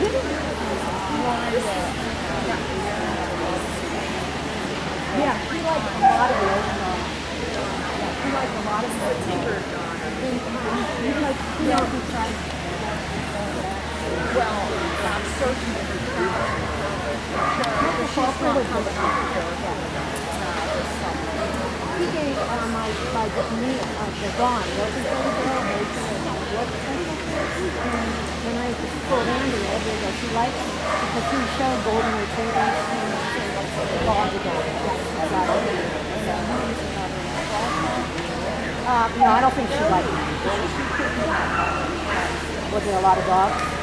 didn't. Yeah, he liked a lot of it. He liked a lot of it. He liked, you. Well, I'm certain that he Michael Faulkner was He gave uh, my, my me, uh, the Dawn, wasn't there the girl? What? And when I told Andy, Andy goes, she likes it because he showed golden retrievers and to dog. Exactly. Uh, no, I don't think she liked it. Was there a lot of dogs?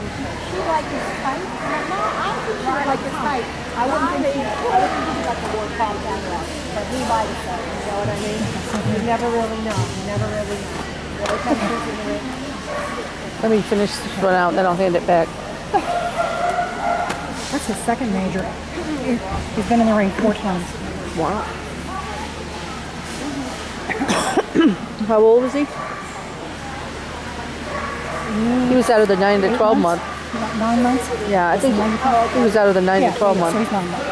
Uh, she liked his type. No, I don't think she would like his type. I wouldn't think she, I wouldn't think she got the word compound well. But he might have said, you know what I mean? You never really know. You never really know. Really comes through in the ring. Let me finish this one out, then I'll hand it back. That's his second major. He's been in the ring four times. Wow. How old is he? He was out of the 9 to 12 month. Nine months? Yeah, I think he was out of the 9 Yeah, to 12 yeah, so month. he's nine months.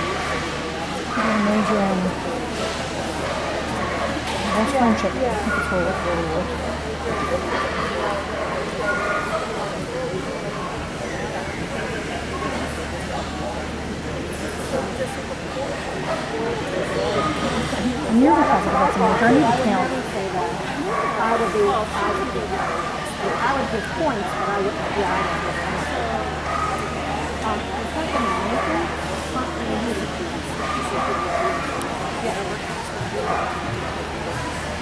He's major um, West Friendship. I think it's where near the. I need to count. I would be, I would be, I would give points, but I would, yeah, I would give points. Um, manager, not the music. Yeah.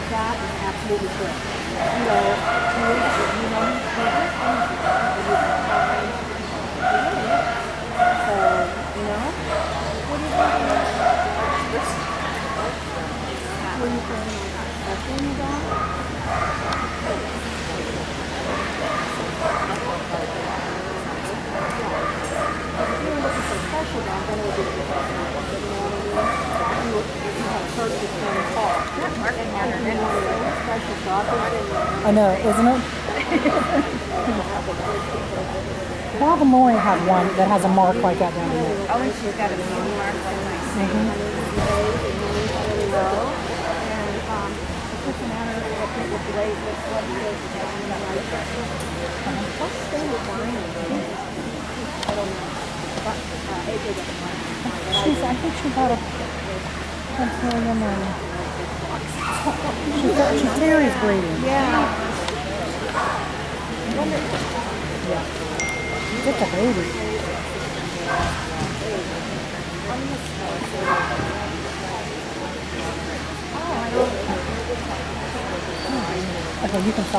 That is absolutely correct. You know, you know, you know, his favorite energy. So, you know, what do you think? What do you think? Special you got? If you were looking for a special dog, then it would be different. You know what I mean? You would, you have a purchase from Paul. And you want a special dog, then I know, isn't it? Bob and Lori have one that has a mark like that down there. Oh, and she's got a mark. So nice. really well. She's, I think she's out of Pennsylvania. and She's, got- she's Terry's breeding. Yeah. Just a baby. Okay, you can stop.